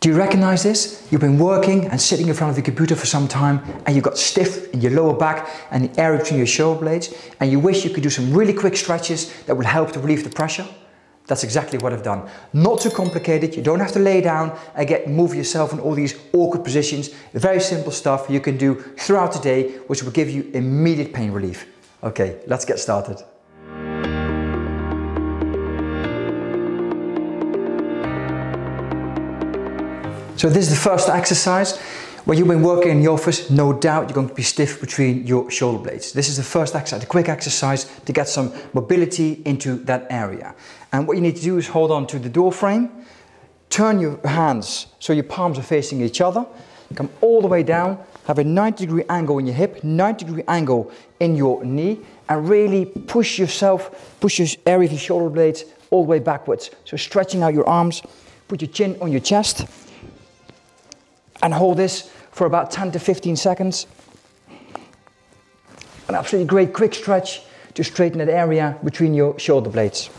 Do you recognize this? You've been working and sitting in front of the computer for some time and you've got stiff in your lower back and the area between your shoulder blades and you wish you could do some really quick stretches that will help to relieve the pressure? That's exactly what I've done. Not too complicated, you don't have to lay down and get move yourself in all these awkward positions. Very simple stuff you can do throughout the day which will give you immediate pain relief. Okay, let's get started. So this is the first exercise. When you've been working in the office, no doubt you're going to be stiff between your shoulder blades. This is the first exercise, a quick exercise to get some mobility into that area. And what you need to do is hold on to the door frame, turn your hands so your palms are facing each other, come all the way down, have a 90 degree angle in your hip, 90 degree angle in your knee, and really push yourself, push your area of your shoulder blades all the way backwards. So stretching out your arms, put your chin on your chest, and hold this for about 10 to 15 seconds. An absolutely great quick stretch to straighten that area between your shoulder blades.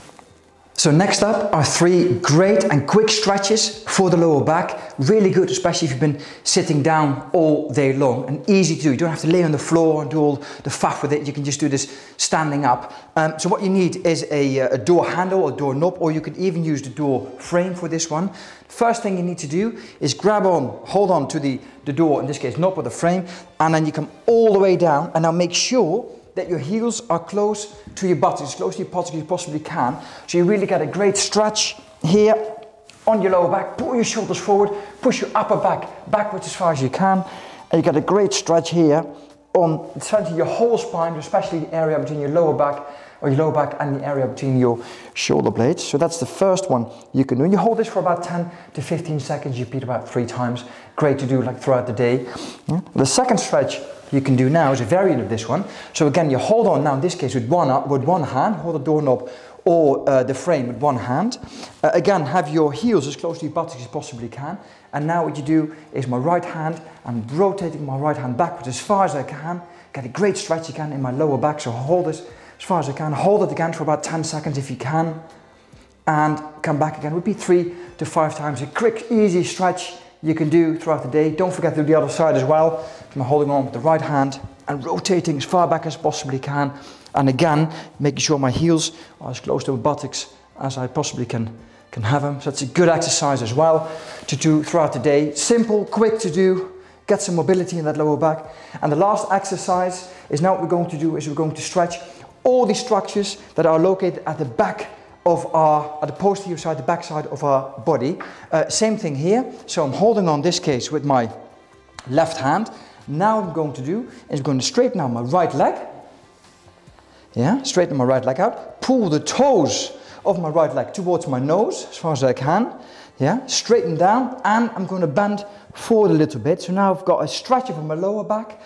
So next up are three great and quick stretches for the lower back. Really good, especially if you've been sitting down all day long and easy to do. You don't have to lay on the floor and do all the faff with it. You can just do this standing up. Um, so what you need is a, a door handle or door knob, or you could even use the door frame for this one. First thing you need to do is grab on, hold on to the, the door, in this case knob or the frame, and then you come all the way down and now make sure that your heels are close to your buttocks, as close to your buttocks as you possibly can. So you really get a great stretch here on your lower back. Pull your shoulders forward, push your upper back backwards as far as you can. And you get a great stretch here on essentially your whole spine, especially the area between your lower back or your lower back and the area between your shoulder blades. So that's the first one you can do. And you hold this for about 10 to 15 seconds. You repeat about three times. Great to do like throughout the day. Yeah. The second stretch you can do now is a variant of this one. So again, you hold on now in this case with one, with one hand, hold the doorknob or uh, the frame with one hand. Uh, again, have your heels as close to your buttocks as you possibly can. And now what you do is my right hand, I'm rotating my right hand backwards as far as I can. Get a great stretch again in my lower back, so hold this as far as I can. Hold it again for about 10 seconds if you can. And come back again. Repeat three to five times. A quick, easy stretch you can do throughout the day. Don't forget to do the other side as well. I'm holding on with the right hand and rotating as far back as possibly can. And again, making sure my heels are as close to my buttocks as I possibly can, can have them. So it's a good exercise as well to do throughout the day. Simple, quick to do, get some mobility in that lower back. And the last exercise is now what we're going to do is we're going to stretch all these structures that are located at the back of our, at the posterior side, the back side of our body. Uh, same thing here. So I'm holding on this case with my left hand. Now I'm going to do is I'm going to straighten out my right leg. Yeah, straighten my right leg out. Pull the toes of my right leg towards my nose as far as I can. Yeah, straighten down and I'm going to bend forward a little bit. So now I've got a stretch of my lower back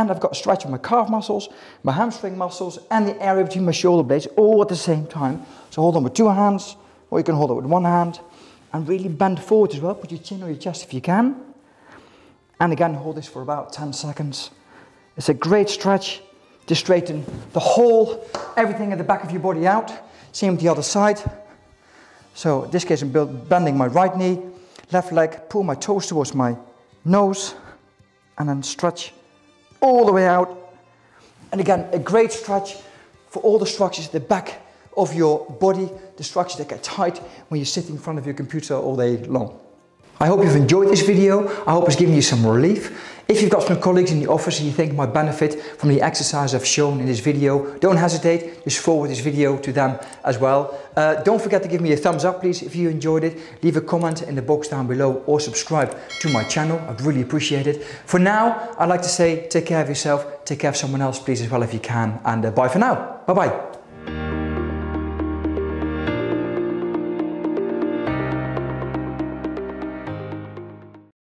and I've got a stretch of my calf muscles, my hamstring muscles, and the area between my shoulder blades all at the same time. So hold on with two hands, or you can hold it with one hand, and really bend forward as well. Put your chin on your chest if you can. And again, hold this for about 10 seconds. It's a great stretch to straighten the whole, everything at the back of your body out. Same with the other side. So in this case, I'm bending my right knee, left leg, pull my toes towards my nose, and then stretch all the way out. And again, a great stretch for all the structures at the back of your body, the structures that get tight when you're sitting in front of your computer all day long. I hope you've enjoyed this video. I hope it's given you some relief. If you've got some colleagues in the office and you think might benefit from the exercise I've shown in this video, don't hesitate, just forward this video to them as well. Uh, don't forget to give me a thumbs up please if you enjoyed it. Leave a comment in the box down below or subscribe to my channel, I'd really appreciate it. For now, I'd like to say take care of yourself, take care of someone else please as well if you can and uh, bye for now. Bye bye.